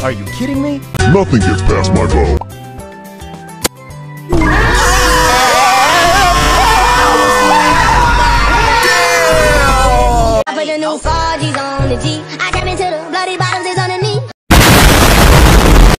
Are you kidding me? Nothing gets past my bow. I put the new Forgi's on the G. I tap into the bloody bottle.